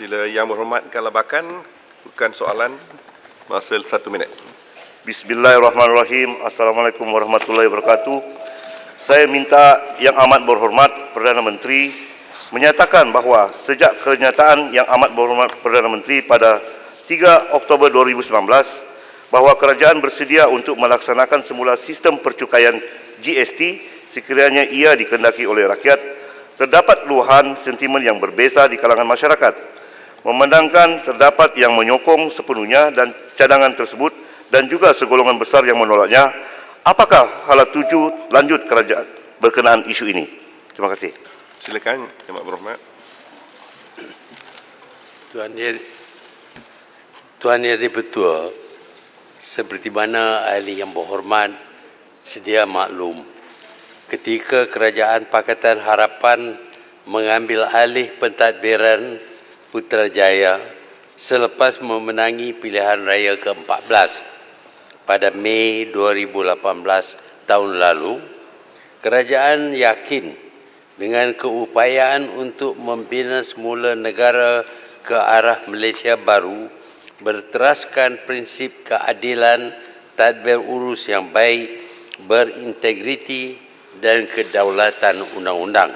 Sila Yang Berhormat Kalabakan, bukan soalan, masa satu minit. Bismillahirrahmanirrahim. Assalamualaikum warahmatullahi wabarakatuh. Saya minta Yang Amat Berhormat Perdana Menteri menyatakan bahawa sejak kenyataan Yang Amat Berhormat Perdana Menteri pada 3 Oktober 2019 bahawa kerajaan bersedia untuk melaksanakan semula sistem percukaian GST sekiranya ia dikendaki oleh rakyat, terdapat luahan sentimen yang berbeza di kalangan masyarakat. Memandangkan terdapat yang menyokong sepenuhnya dan cadangan tersebut dan juga segolongan besar yang menolaknya, apakah hala tuju lanjut kerajaan berkenaan isu ini? Terima kasih. Silakan, Amat Berhormat. Tuan Yang Tuan Yang Dipertua, seperti mana ahli yang berhormat sedia maklum, ketika Kerajaan Pakatan Harapan mengambil alih pentadbiran Putrajaya selepas memenangi pilihan raya ke-14 pada Mei 2018 tahun lalu, kerajaan yakin dengan keupayaan untuk membina semula negara ke arah Malaysia baru berteraskan prinsip keadilan tadbir urus yang baik, berintegriti dan kedaulatan undang-undang.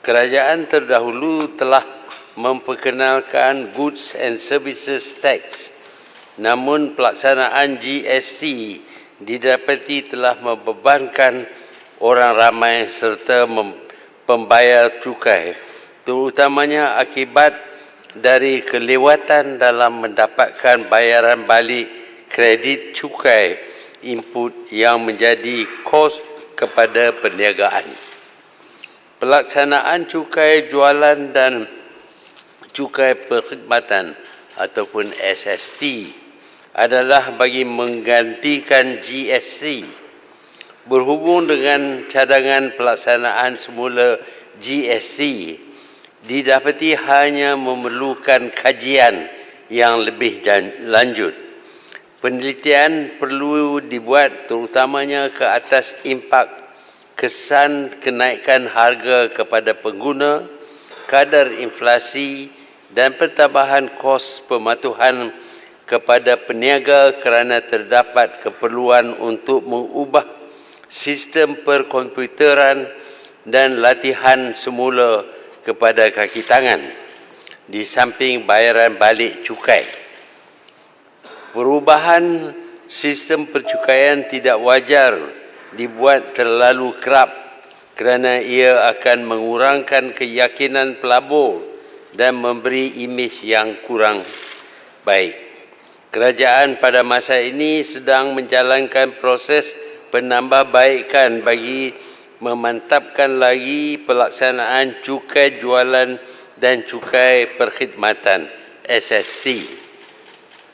Kerajaan terdahulu telah memperkenalkan Goods and Services Tax Namun pelaksanaan GST didapati telah membebankan orang ramai serta pembayar cukai terutamanya akibat dari kelewatan dalam mendapatkan bayaran balik kredit cukai input yang menjadi kos kepada perniagaan. Pelaksanaan cukai jualan dan cukai perkhidmatan ataupun SST adalah bagi menggantikan GST berhubung dengan cadangan pelaksanaan semula GST didapati hanya memerlukan kajian yang lebih lanjut. Penelitian perlu dibuat terutamanya ke atas impak kesan kenaikan harga kepada pengguna, kadar inflasi dan pertambahan kos pematuhan kepada peniaga kerana terdapat keperluan untuk mengubah sistem perkomputeran dan latihan semula kepada kaki tangan di samping bayaran balik cukai. Perubahan sistem percukaian tidak wajar dibuat terlalu kerap kerana ia akan mengurangkan keyakinan pelabur dan memberi imej yang kurang baik. Kerajaan pada masa ini sedang menjalankan proses penambahbaikan bagi memantapkan lagi pelaksanaan cukai jualan dan cukai perkhidmatan SST.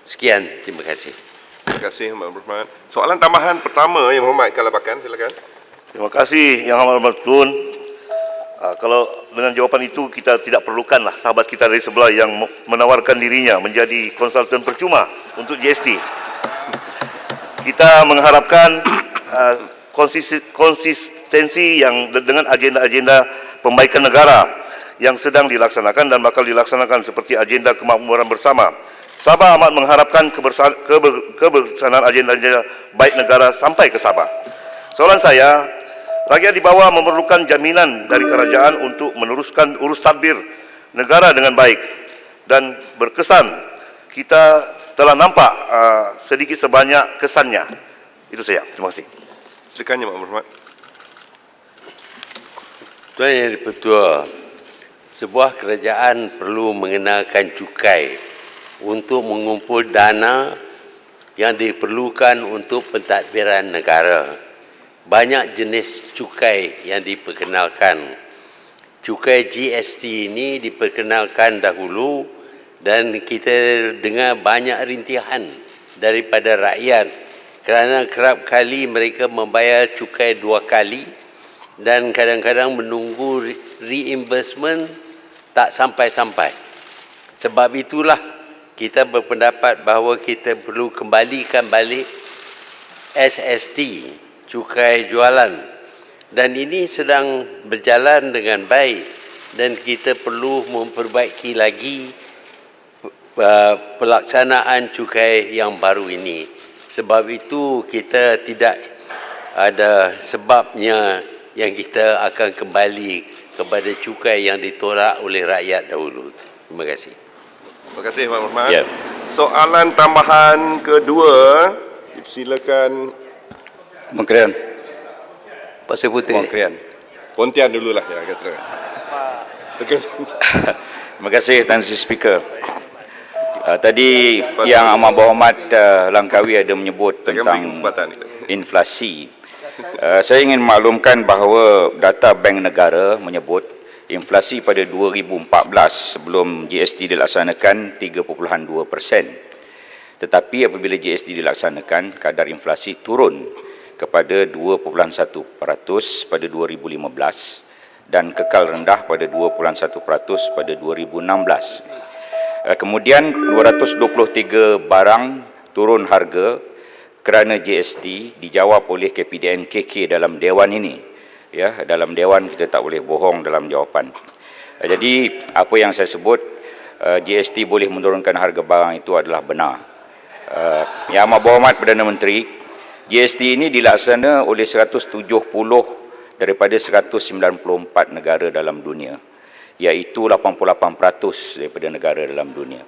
Sekian, terima kasih. Terima kasih, Yang Berhormat. Soalan tambahan pertama, Yang Berhormat Kalabakan, silakan. Terima kasih, Yang Amat Tun. Uh, kalau dengan jawapan itu kita tidak perlukanlah sahabat kita dari sebelah yang menawarkan dirinya menjadi konsultan percuma untuk GST. Kita mengharapkan uh, konsistensi yang dengan agenda-agenda pembaikan negara yang sedang dilaksanakan dan bakal dilaksanakan seperti agenda kemakmuran bersama. Sabah amat mengharapkan kebersamaan agenda-agenda baik negara sampai ke Sabah. Soalan saya, Rakyat di bawah memerlukan jaminan dari kerajaan untuk meneruskan urus tadbir negara dengan baik dan berkesan kita telah nampak uh, sedikit sebanyak kesannya. Itu saja. Terima kasih. Silakan Yang Berhormat. Tuan Yang Dipertua, sebuah kerajaan perlu mengenakan cukai untuk mengumpul dana yang diperlukan untuk pentadbiran negara banyak jenis cukai yang diperkenalkan. Cukai GST ini diperkenalkan dahulu dan kita dengar banyak rintihan daripada rakyat kerana kerap kali mereka membayar cukai dua kali dan kadang-kadang menunggu reimbursement tak sampai-sampai. Sebab itulah kita berpendapat bahawa kita perlu kembalikan balik SST cukai jualan dan ini sedang berjalan dengan baik dan kita perlu memperbaiki lagi uh, pelaksanaan cukai yang baru ini. Sebab itu kita tidak ada sebabnya yang kita akan kembali kepada cukai yang ditolak oleh rakyat dahulu. Terima kasih. Terima kasih Pak Muhammad. Ya. Soalan tambahan kedua, silakan Kementerian. Pasir Putih. Kementerian. Pontian dululah ya, silakan. Silakan. Terima kasih Tan Sri Speaker. Uh, tadi yang Amat Berhormat uh, Langkawi ada menyebut tentang inflasi. Uh, saya ingin maklumkan bahawa data Bank Negara menyebut inflasi pada 2014 sebelum GST dilaksanakan 3.2 persen. Tetapi apabila GST dilaksanakan, kadar inflasi turun kepada 2.1 peratus pada 2015 dan kekal rendah pada 2.1 peratus pada 2016. Eh, Kemudian 223 barang turun harga kerana GST dijawab oleh KPDN KK dalam dewan ini. Ya, dalam dewan kita tak boleh bohong dalam jawapan. Eh, Jadi apa yang saya sebut eh, GST boleh menurunkan harga barang itu adalah benar. Yang Amat Berhormat Perdana Menteri, GST ini dilaksana oleh 170 daripada 194 negara dalam dunia iaitu 88% daripada negara dalam dunia.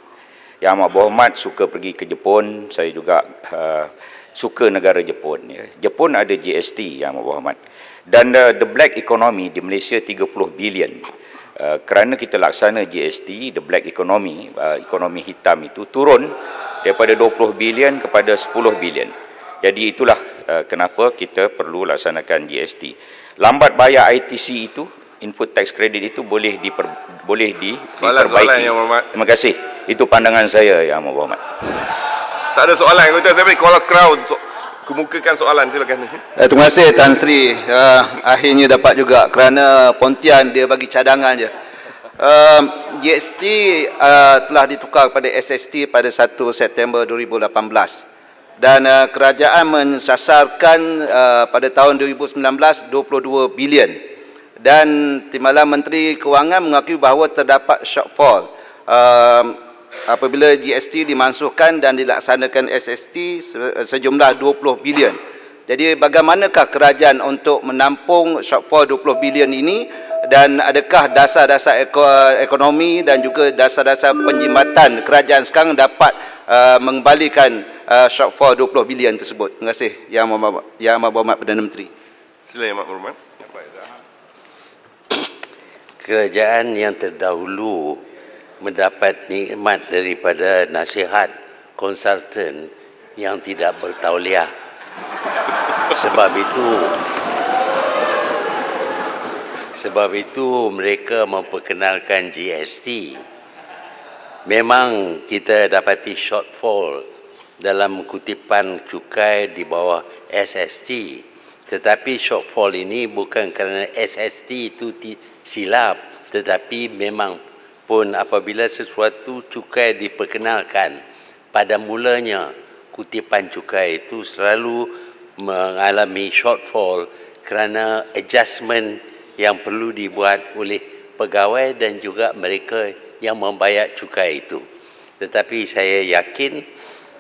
Yang Amat Berhormat suka pergi ke Jepun, saya juga uh, suka negara Jepun. Ya. Jepun ada GST Yang Amat Berhormat. Dan uh, the black economy di Malaysia 30 bilion. Uh, kerana kita laksana GST, the black economy, uh, ekonomi hitam itu turun daripada 20 bilion kepada 10 bilion. Jadi itulah uh, kenapa kita perlu laksanakan GST. Lambat bayar ITC itu input tax credit itu boleh diper, boleh di, Soalan- diperbaiki. soalan, Yang Berhormat. Terima kasih. Itu pandangan saya Yang Amat Berhormat. Tak ada soalan. Kita tapi kalau crowd so, kemukakan soalan silakan. Eh, terima kasih Tan Sri. Uh, akhirnya dapat juga kerana Pontian dia bagi cadangan je. Uh, GST uh, telah ditukar kepada SST pada 1 September 2018 dan uh, kerajaan mensasarkan uh, pada tahun 2019 22 bilion. Dan Timbalan Menteri Kewangan mengakui bahawa terdapat shortfall. Uh, apabila GST dimansuhkan dan dilaksanakan SST se- sejumlah 20 bilion. Jadi bagaimanakah kerajaan untuk menampung shortfall 20 bilion ini? Dan adakah dasar-dasar eko- ekonomi dan juga dasar-dasar penjimatan kerajaan sekarang dapat uh, mengembalikan uh, shortfall 20 bilion tersebut? Terima kasih Yang Amat Yang Amat Berhormat Perdana Menteri. Sila Yang Amat Berhormat. kerajaan yang terdahulu mendapat nikmat daripada nasihat konsultan yang tidak bertauliah. Sebab itu sebab itu mereka memperkenalkan GST. Memang kita dapati shortfall dalam kutipan cukai di bawah SST. Tetapi shortfall ini bukan kerana SST itu silap, tetapi memang pun apabila sesuatu cukai diperkenalkan, pada mulanya kutipan cukai itu selalu mengalami shortfall kerana adjustment yang perlu dibuat oleh pegawai dan juga mereka yang membayar cukai itu. Tetapi saya yakin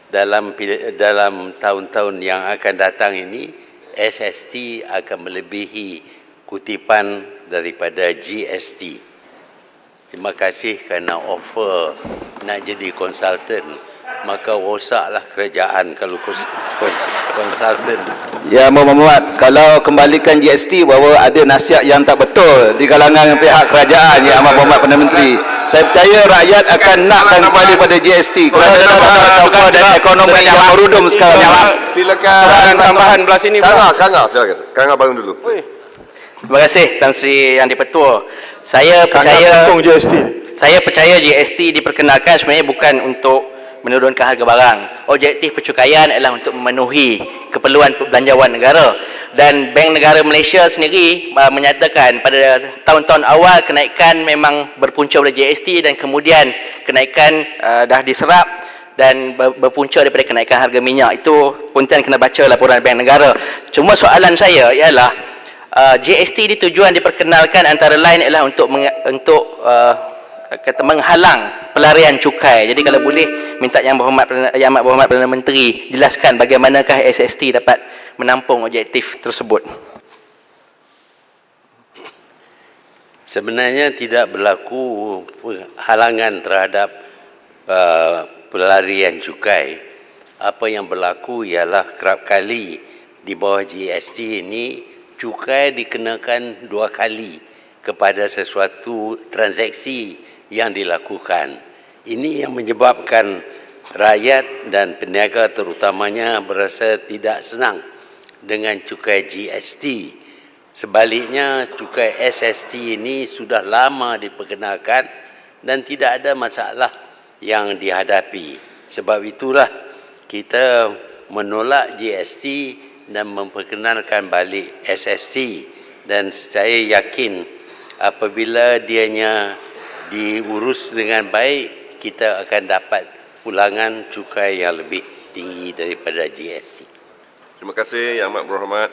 dalam dalam tahun-tahun yang akan datang ini SST akan melebihi kutipan daripada GST. Terima kasih kerana offer nak jadi konsultan. Maka rosaklah kerajaan kalau kons- kon- konsultan. Ya Muhammad, kalau kembalikan GST bahawa ada nasihat yang tak betul di kalangan pihak kerajaan Ya Amat Muhammad Perdana Menteri. Saya percaya rakyat akan nakkan kembali pada GST kerana Soalan dapat tambahan, dan ekonomi yang merudum sekarang. Silakan. Tambahan belah sini pula. Kanga, Kanga silakan. Kanga bangun dulu. Terima kasih Tan Sri Yang Dipertua. Saya percaya GST. saya percaya GST diperkenalkan sebenarnya bukan untuk menurunkan harga barang. Objektif percukaian adalah untuk memenuhi keperluan belanjawan negara. Dan Bank Negara Malaysia sendiri uh, menyatakan pada tahun-tahun awal kenaikan memang berpunca dari GST dan kemudian kenaikan uh, dah diserap dan ber- berpunca daripada kenaikan harga minyak. Itu Pontian kena baca laporan Bank Negara. Cuma soalan saya ialah uh, GST ini tujuan diperkenalkan antara lain ialah untuk untuk uh, kata menghalang pelarian cukai. Jadi kalau boleh minta yang berhormat yang amat berhormat Perdana Menteri jelaskan bagaimanakah SST dapat menampung objektif tersebut. Sebenarnya tidak berlaku halangan terhadap uh, pelarian cukai. Apa yang berlaku ialah kerap kali di bawah GST ini cukai dikenakan dua kali kepada sesuatu transaksi yang dilakukan. Ini yang menyebabkan rakyat dan peniaga terutamanya berasa tidak senang dengan cukai GST. Sebaliknya cukai SST ini sudah lama diperkenalkan dan tidak ada masalah yang dihadapi. Sebab itulah kita menolak GST dan memperkenalkan balik SST dan saya yakin apabila dianya diurus dengan baik kita akan dapat pulangan cukai yang lebih tinggi daripada GST. Terima kasih Yang Amat Berhormat